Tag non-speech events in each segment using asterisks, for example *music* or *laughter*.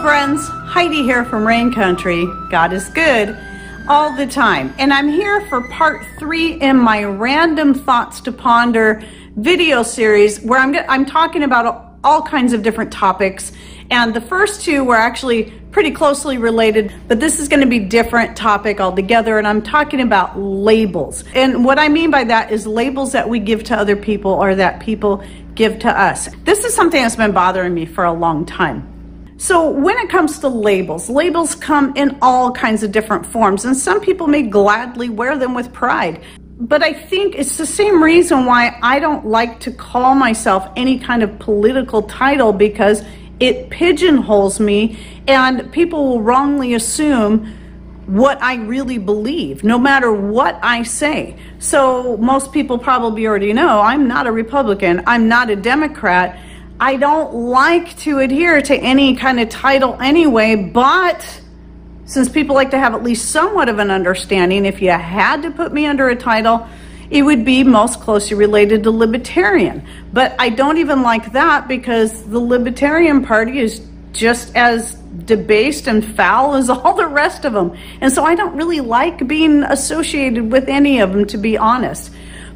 Friends. Heidi here from Rain Country. God is good all the time. And I'm here for part three in my Random Thoughts to Ponder video series where I'm, I'm talking about all kinds of different topics. And the first two were actually pretty closely related, but this is going to be different topic altogether. And I'm talking about labels. And what I mean by that is labels that we give to other people or that people give to us. This is something that's been bothering me for a long time. So, when it comes to labels, labels come in all kinds of different forms, and some people may gladly wear them with pride. But I think it's the same reason why I don't like to call myself any kind of political title because it pigeonholes me, and people will wrongly assume what I really believe, no matter what I say. So, most people probably already know I'm not a Republican, I'm not a Democrat. I don't like to adhere to any kind of title anyway, but since people like to have at least somewhat of an understanding, if you had to put me under a title, it would be most closely related to libertarian. But I don't even like that because the Libertarian Party is just as debased and foul as *laughs* all the rest of them. And so I don't really like being associated with any of them, to be honest.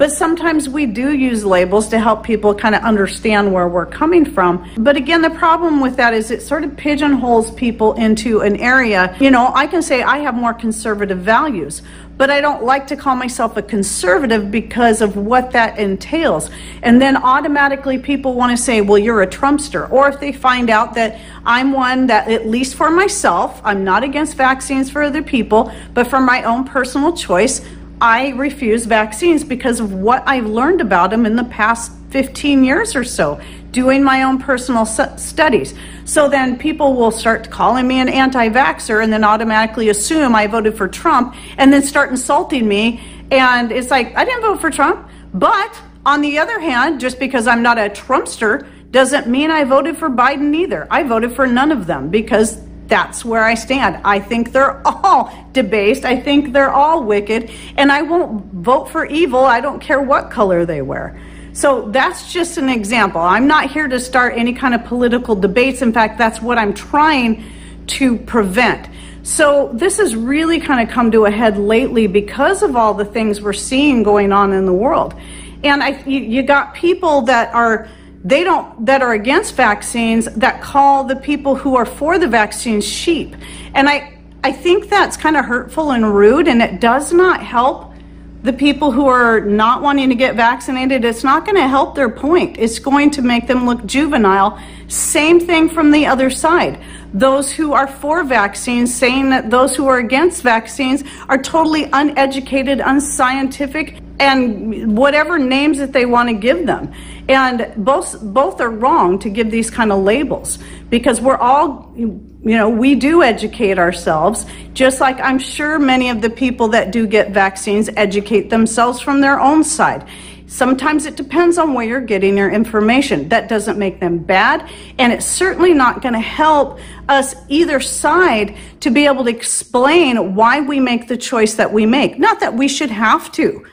But sometimes we do use labels to help people kind of understand where we're coming from. But again, the problem with that is it sort of pigeonholes people into an area. You know, I can say I have more conservative values, but I don't like to call myself a conservative because of what that entails. And then automatically people want to say, well, you're a Trumpster. Or if they find out that I'm one that, at least for myself, I'm not against vaccines for other people, but for my own personal choice, I refuse vaccines because of what I've learned about them in the past 15 years or so, doing my own personal studies. So then people will start calling me an anti vaxxer and then automatically assume I voted for Trump and then start insulting me. And it's like, I didn't vote for Trump. But on the other hand, just because I'm not a Trumpster doesn't mean I voted for Biden either. I voted for none of them because that's where I stand. I think they're *laughs* all debased. I think they're all wicked. And I won't vote for evil. I don't care what color they wear. So that's just an example. I'm not here to start any kind of political debates. In fact, that's what I'm trying to prevent. So this has really kind of come to a head lately because of all the things we're seeing going on in the world. And I, you, you got people that are they don't that are against vaccines that call the people who are for the vaccines sheep. And i i think that's kind of hurtful and rude and it does not help the people who are not wanting to get vaccinated. It's not going to help their point. It's going to make them look juvenile. Same thing from the other side. Those who are for vaccines saying that those who are against vaccines are totally uneducated unscientific and whatever names that they want to give them. And both both are wrong to give these kind of labels because we're all you know, we do educate ourselves, just like I'm sure many of the people that do get vaccines educate themselves from their own side. Sometimes it depends on where you're getting your information. That doesn't make them bad, and it's certainly not going to help us either side to be able to explain why we make the choice that we make. Not that we should have to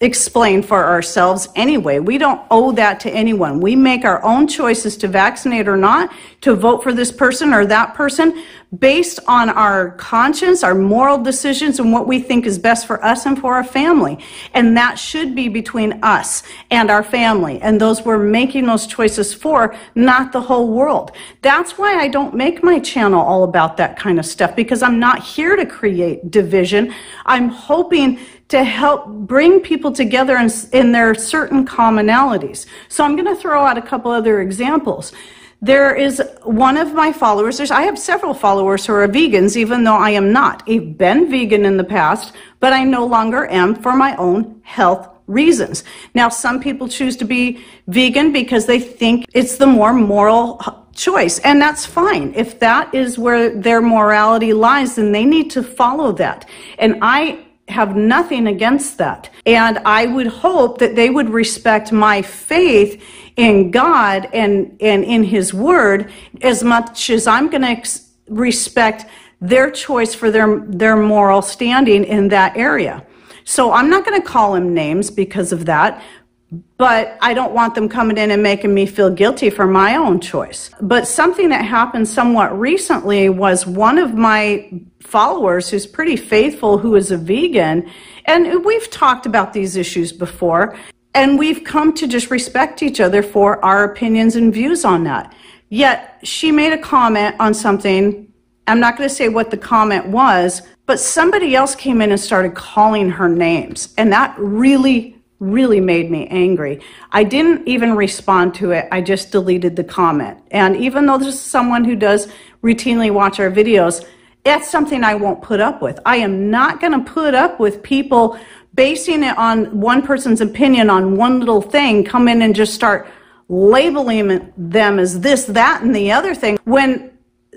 explain for ourselves anyway. We don't owe that to anyone. We make our own choices to vaccinate or not, to vote for this person or that person based on our conscience, our moral decisions, and what we think is best for us and for our family. And that should be between us and our family and those we're making those choices for, not the whole world. That's why I don't make my channel all about that kind of stuff because I'm not here to create division. I'm hoping to help bring people together in, in their certain commonalities. So I'm going to throw out a couple other examples. There is one of my followers, I have several followers who are vegans, even though I am not. I've been vegan in the past, but I no longer am for my own health reasons. Now, some people choose to be vegan because they think it's the more moral choice, and that's fine. If that is where their morality lies, then they need to follow that. And I have nothing against that. And I would hope that they would respect my faith in God and, and in His Word as much as I'm going to ex- respect their choice for their, their moral standing in that area. So I'm not going to call them names because of that. but I don't want them coming in and making me feel guilty for my own choice. But something that happened somewhat recently was one of my followers who's pretty faithful, who is a vegan, and we've talked about these issues before, and we've come to just respect each other for our opinions and views on that. Yet she made a comment on something. I'm not going to say what the comment was, but somebody else came in and started calling her names. And that really really made me angry. I didn't even respond to it. I just deleted the comment. And even though this is someone who does routinely watch our videos, that's something I won't put up with. I am not going to put up with people basing it on one person's opinion on one little thing, come in and just start labeling them as this, that, and the other thing when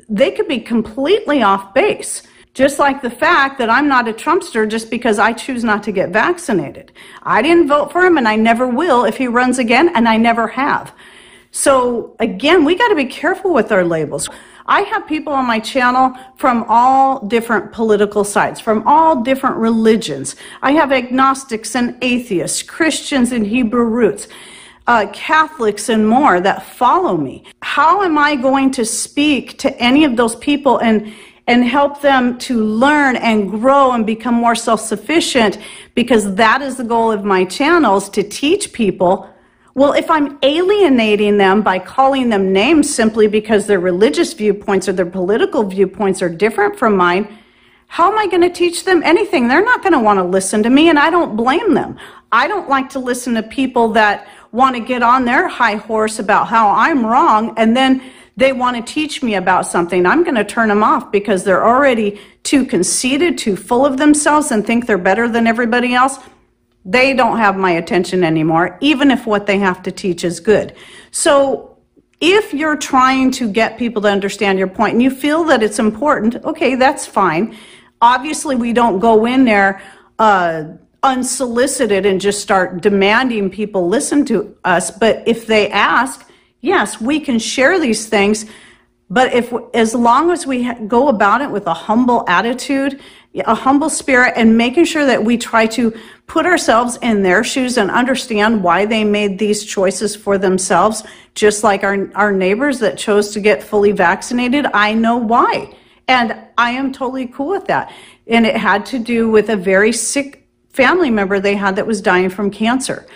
they could be completely off base. Just like the fact that I'm not a Trumpster just because I choose not to get vaccinated. I didn't vote for him and I never will if he runs again, and I never have. So again, we got to be careful with our labels. I have people on my channel from all different political sides, from all different religions. I have agnostics and atheists, Christians and Hebrew roots, uh, Catholics and more that follow me. How am I going to speak to any of those people and and help them to learn and grow and become more self-sufficient because that is the goal of my channels to teach people well if i'm alienating them by calling them names simply because their religious viewpoints or their political viewpoints are different from mine how am i going to teach them anything? They're not going to want to listen to me and i don't blame them. I don't like to listen to people that want to get on their high horse about how i'm wrong and then they want to teach me about something, I'm going to turn them off because they're already too conceited, too full of themselves, and think they're better than everybody else. They don't have my attention anymore, even if what they have to teach is good. So if you're trying to get people to understand your point and you feel that it's important, okay, that's fine. Obviously, we don't go in there uh, unsolicited and just start demanding people listen to us. But if they ask, yes, we can share these things, but if as long as we go about it with a humble attitude, a humble spirit, and making sure that we try to put ourselves in their shoes and understand why they made these choices for themselves, just like our, our neighbors that chose to get fully vaccinated, I know why. And I am totally cool with that. And it had to do with a very sick family member they had that was dying from cancer.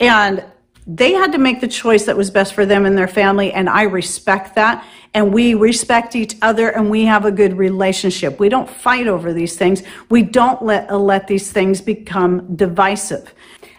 And they had to make the choice that was best for them and their family, and I respect that. And we respect each other and we have a good relationship. We don't fight over these things. We don't let, let these things become divisive.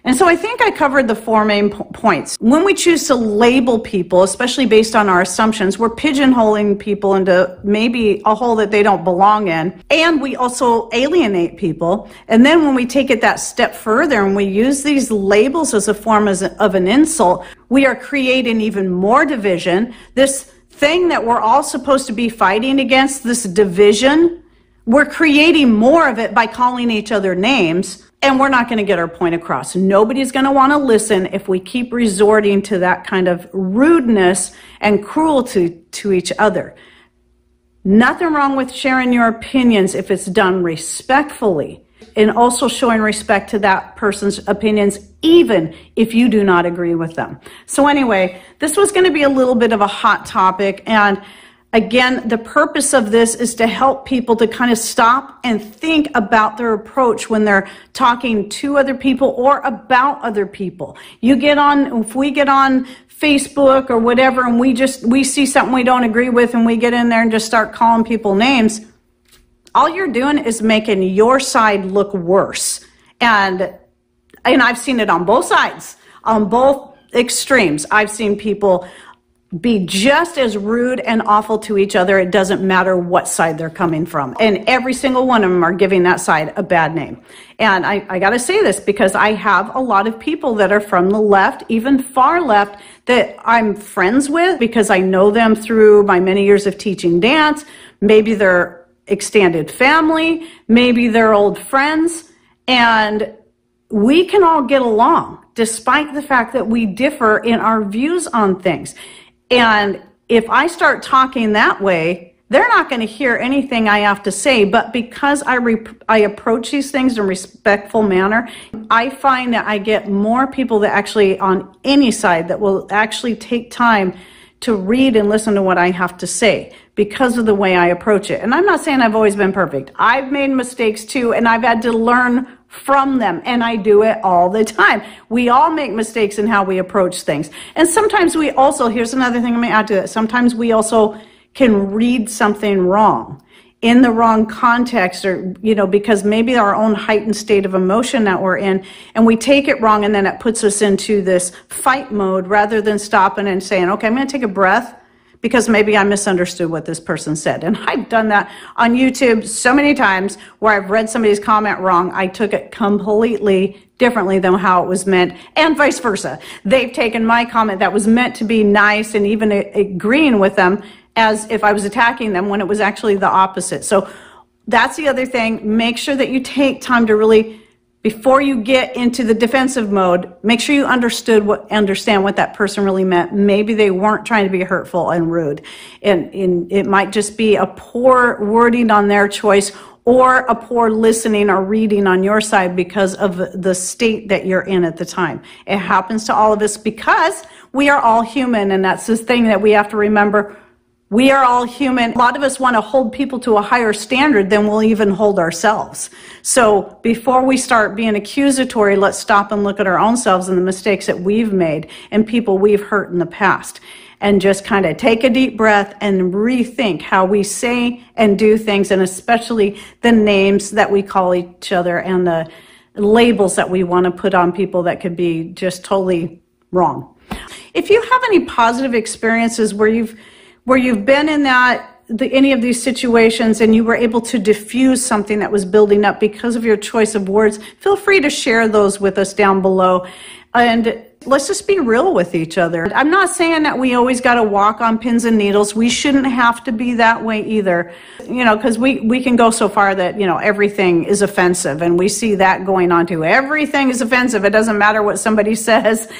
And so I think I covered the four main po- points. When we choose to label people, especially based on our assumptions, we're pigeonholing people into maybe a hole that they don't belong in. And we also alienate people. And then when we take it that step further and we use these labels as a form of an insult, we are creating even more division. This thing that we're all supposed to be fighting against, this division, we're creating more of it by calling each other names and we're not going to get our point across. Nobody's going to want to listen if we keep resorting to that kind of rudeness and cruelty to each other. Nothing wrong with sharing your opinions if it's done respectfully and also showing respect to that person's opinions, even if you do not agree with them. So, anyway, this was going to be a little bit of a hot topic and Again, the purpose of this is to help people to kind of stop and think about their approach when they're talking to other people or about other people. You get on, if we get on Facebook or whatever and we just, we see something we don't agree with and we get in there and just start calling people names, all you're doing is making your side look worse. And, and I've seen it on both sides, on both extremes. I've seen people be just as rude and awful to each other. It doesn't matter what side they're coming from. And every single one of them are giving that side a bad name. And I, I got to say this because I have a lot of people that are from the left, even far left, that I'm friends with because I know them through my many years of teaching dance. Maybe they're extended family, maybe they're old friends. And we can all get along despite the fact that we differ in our views on things. And if I start talking that way, they're not going to hear anything I have to say. But because I, re- I approach these things in a respectful manner, I find that I get more people that actually, on any side, that will actually take time to read and listen to what I have to say because of the way I approach it. And I'm not saying I've always been perfect. I've made mistakes too, and I've had to learn from them, and I do it all the time. We all make mistakes in how we approach things. And sometimes we also, here's another thing I'm going to add to that. Sometimes we also can read something wrong in the wrong context or you know because maybe our own heightened state of emotion that we're in and we take it wrong and then it puts us into this fight mode rather than stopping and saying okay i'm going to take a breath because maybe i misunderstood what this person said and *laughs* i've done that on youtube so many times where i've read somebody's comment wrong i took it completely differently than how it was meant and vice versa they've taken my comment that was meant to be nice and even agreeing with them as if I was attacking them when it was actually the opposite. So that's the other thing. Make sure that you take time to really, before you get into the defensive mode, make sure you understood what, understand what that person really meant. Maybe they weren't trying to be hurtful and rude. And, and it might just be a poor wording on their choice or a poor listening or reading on your side because of the state that you're in at the time. It happens to all of us because we are all human. And that's the thing that we have to remember we are all human. A lot of us want to hold people to a higher standard than we'll even hold ourselves. So before we start being accusatory, let's stop and look at our own selves and the mistakes that we've made and people we've hurt in the past. And just kind of take a deep breath and rethink how we say and do things, and especially the names that we call each other and the labels that we want to put on people that could be just totally wrong. If you have any positive experiences where you've where you've been in that the, any of these situations and you were able to diffuse something that was building up because of your choice of words, feel free to share those with us down below. And let's just be real with each other. I'm not saying that we always got to walk on pins and needles. We shouldn't have to be that way either. You know, because we, we can go so far that, you know, everything is offensive and we see that going on too. Everything is offensive. It doesn't matter what somebody *laughs* says.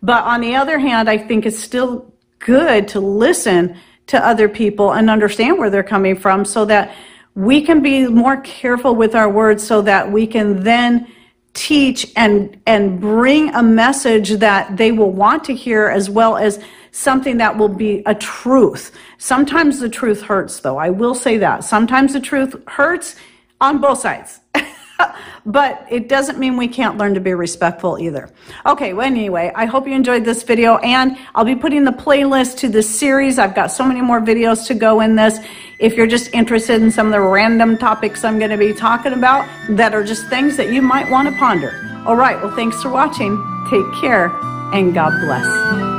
But on the other hand, I think it's still good to listen to other people and understand where they're coming from so that we can be more careful with our words so that we can then teach and and bring a message that they will want to hear as well as something that will be a truth. Sometimes the truth hurts though. I will say that. Sometimes the truth hurts on both sides. But it doesn't mean we can't learn to be respectful either. Okay, well, anyway, I hope you enjoyed this video, and I'll be putting the playlist to this series. I've got so many more videos to go in this. If you're just interested in some of the random topics I'm going to be talking about that are just things that you might want to ponder. All right, well, thanks for watching. Take care, and God bless.